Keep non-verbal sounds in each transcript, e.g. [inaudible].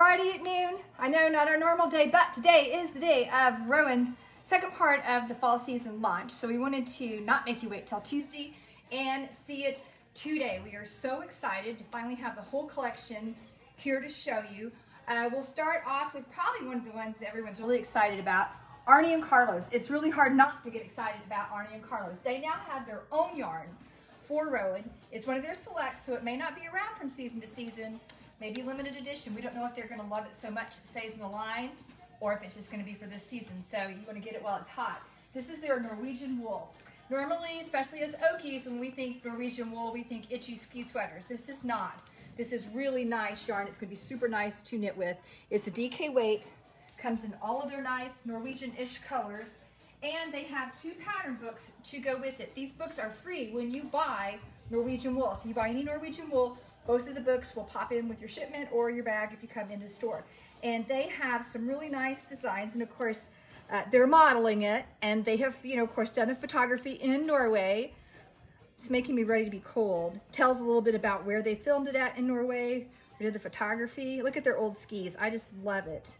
Friday at noon. I know not our normal day, but today is the day of Rowan's second part of the fall season launch. So we wanted to not make you wait till Tuesday and see it today. We are so excited to finally have the whole collection here to show you. Uh, we'll start off with probably one of the ones that everyone's really excited about, Arne and Carlos. It's really hard not to get excited about Arne and Carlos. They now have their own yarn for Rowan. It's one of their selects, so it may not be around from season to season, maybe limited edition. We don't know if they're gonna love it so much it stays in the line or if it's just gonna be for this season. So you wanna get it while it's hot. This is their Norwegian wool. Normally, especially as Okies, when we think Norwegian wool, we think itchy ski sweaters. This is not. This is really nice yarn. It's gonna be super nice to knit with. It's a DK weight, comes in all of their nice Norwegian-ish colors, and they have two pattern books to go with it. These books are free when you buy Norwegian wool. So you buy any Norwegian wool, both of the books will pop in with your shipment or your bag if you come into the store. And they have some really nice designs. And of course, uh, they're modeling it. And they have, you know, of course, done the photography in Norway. It's making me ready to be cold. Tells a little bit about where they filmed it at in Norway. They did the photography. Look at their old skis. I just love it.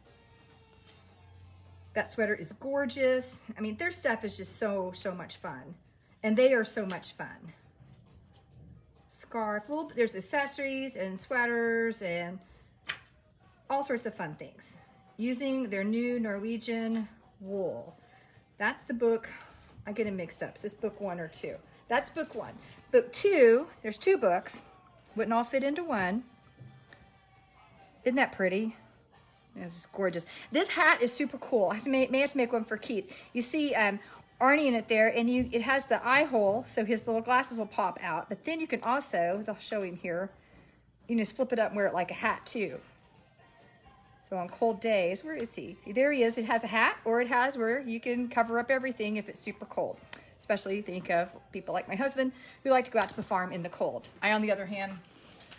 That sweater is gorgeous. I mean, their stuff is just so, so much fun. And they are so much fun scarf. Little, there's accessories and sweaters and all sorts of fun things using their new Norwegian wool. That's the book. I get them mixed up. Is this book one or two? That's book one. Book two, there's two books. Wouldn't all fit into one. Isn't that pretty? It's gorgeous. This hat is super cool. I have to make, may have to make one for Keith. You see, um, Arne in it there, and you it has the eye hole, so his little glasses will pop out. But then you can also, they'll show him here, you just flip it up and wear it like a hat too. So on cold days, where is he? There he is. It has a hat, or it has where you can cover up everything if it's super cold. Especially think of people like my husband who like to go out to the farm in the cold. I, on the other hand,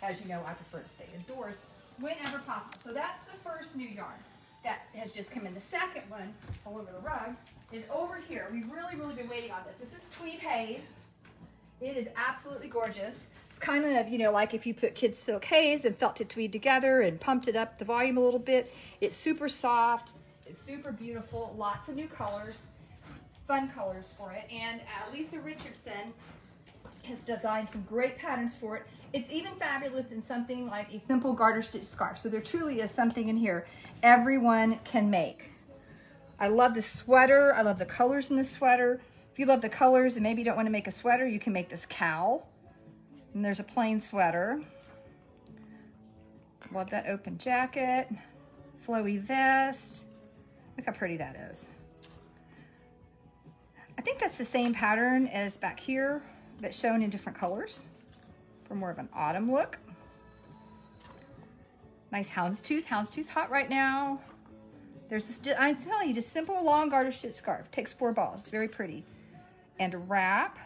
as you know, I prefer to stay indoors whenever possible. So that's the first new yarn that has just come in. The second one, all over the rug, is over here. We've really, really been waiting on this. This is Tweed Haze. It is absolutely gorgeous. It's kind of, you know, like if you put Kidsilk Haze and felted tweed together and pumped it up the volume a little bit. It's super soft. It's super beautiful. Lots of new colors. Fun colors for it. And uh, Lisa Richardson has designed some great patterns for it. It's even fabulous in something like a simple garter stitch scarf. So there truly is something in here everyone can make. I love the sweater. I love the colors in the sweater. If you love the colors and maybe you don't want to make a sweater, you can make this cowl. And there's a plain sweater. Love that open jacket. Flowy vest. Look how pretty that is. I think that's the same pattern as back here, but shown in different colors for more of an autumn look. Nice houndstooth. Houndstooth's hot right now. There's this, I tell you, just simple long garter stitch scarf. Takes four balls, very pretty. And a wrap,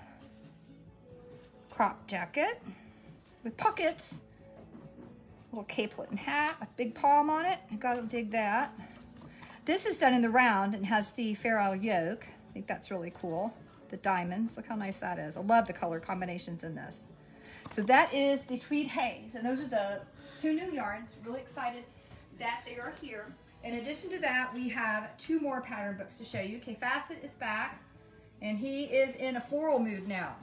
crop jacket with pockets, little capelet and hat, with big palm on it. You gotta dig that. This is done in the round and has the Fair yoke. I think that's really cool. The diamonds, look how nice that is. I love the color combinations in this. So that is the Tweed Haze, and those are the two new yarns. Really excited that they are here. In addition to that, we have two more pattern books to show you. Kaffe Fassett is back, and he is in a floral mood now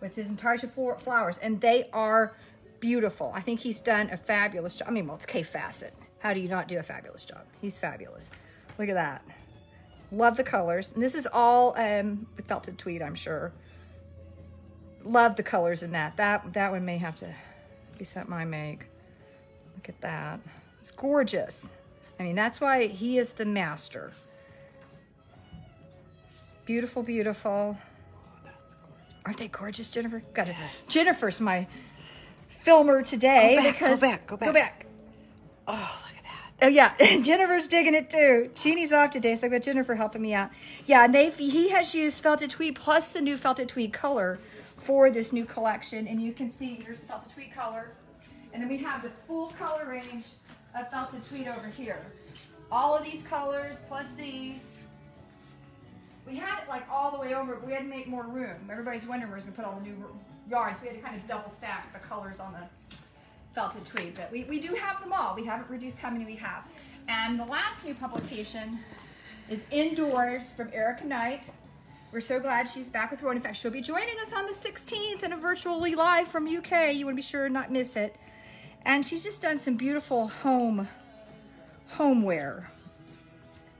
with his Intarsia flowers, and they are beautiful. I think he's done a fabulous job. I mean, well, it's Kaffe Fassett. How do you not do a fabulous job? He's fabulous. Look at that. Love the colors. And this is all um, with felted tweed, I'm sure. Love the colors in that. That, that one may have to be something I make. Look at that. It's gorgeous. I mean, that's why he is the master. Beautiful, beautiful. Oh, Aren't they gorgeous, Jennifer? Got it. Yes. Jennifer's my filmer today go back, because go back, go back. Go back. Oh yeah, [laughs] Jennifer's digging it too. Jeannie's off today, so I've got Jennifer helping me out. Yeah, and they he has used felted tweed plus the new felted tweed color for this new collection, and you can see here's the felted tweed color, and then we have the full color range of felted tweed over here. All of these colors plus these. We had it like all the way over, but we had to make more room. Everybody's wondering where we're gonna put all the new yarns. We had to kind of double stack the colors on the felted tweed, but we, we do have them all. We haven't reduced how many we have. And the last new publication is Indoors from Erika Knight. We're so glad she's back with Rowan. In fact, she'll be joining us on the 16th in a virtually live from UK. You want to be sure not miss it. And she's just done some beautiful home homeware.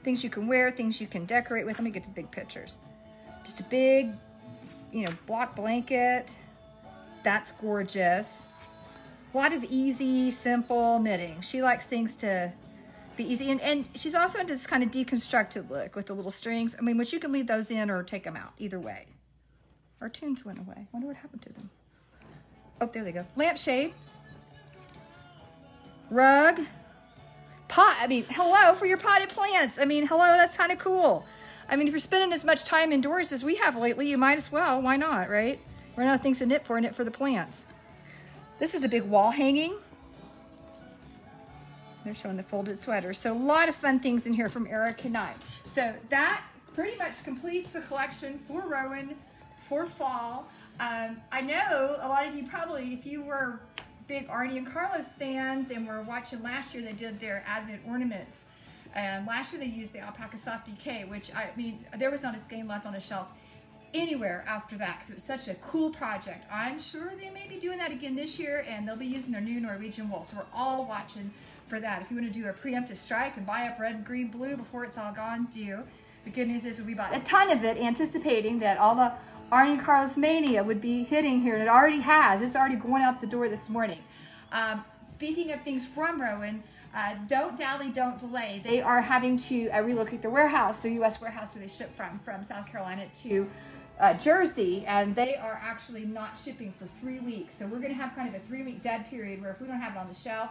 Things you can wear, things you can decorate with. Let me get to the big pictures. Just a big, you know, block blanket. That's gorgeous. A lot of easy, simple knitting. She likes things to be easy. And, and she's also into this kind of deconstructed look with the little strings. I mean, which you can leave those in or take them out, either way. Our tunes went away. wonder what happened to them. Oh, there they go. Lampshade. Rug. Pot, I mean, hello for your potted plants. I mean, hello, that's kind of cool. I mean, if you're spending as much time indoors as we have lately, you might as well. Why not, right? Run out of things to knit for, knit for the plants. This is a big wall hanging. They're showing the folded sweater. So a lot of fun things in here from Erika Knight. So that pretty much completes the collection for Rowan for fall. Um, I know a lot of you probably, if you were big Arne and Carlos fans and were watching last year, they did their Advent ornaments. And last year they used the Alpaca Soft DK, which I mean, there was not a skein left on a shelf anywhere after that because it was such a cool project. I'm sure they may be doing that again this year and they'll be using their new Norwegian wool. So we're all watching for that. If you want to do a preemptive strike and buy up red, green, blue before it's all gone, do. The good news is we bought a ton of it anticipating that all the Arne Carlos Mania would be hitting here, and it already has. It's already going out the door this morning. Um, speaking of things from Rowan, uh, don't dally, don't delay. They are having to uh, relocate their warehouse, their U.S. warehouse where they ship from, from South Carolina to uh, Jersey, and they are actually not shipping for three weeks. So we're going to have kind of a three-week dead period where if we don't have it on the shelf,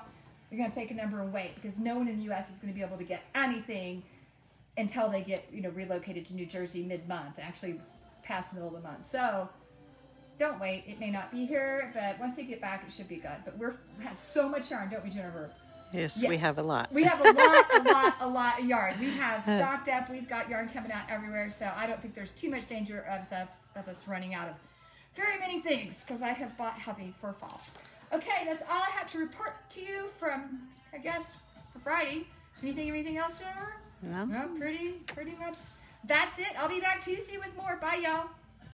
you're going to take a number and wait because no one in the U.S. is going to be able to get anything until they get you know relocated to New Jersey mid-month, actually past the middle of the month. So don't wait. It may not be here, but once they get back, it should be good. But we're we have so much yarn, don't we, Jennifer? Yes, yeah. we have a lot. We have a lot, a [laughs] lot, a lot of yarn. We have uh. stocked up. We've got yarn coming out everywhere. So I don't think there's too much danger of, of us running out of very many things because I have bought heavy for fall. Okay, that's all I have to report to you from, I guess, for Friday. Anything, anything else, Jennifer? No. No, pretty, pretty much. That's it. I'll be back Tuesday with more. Bye, y'all.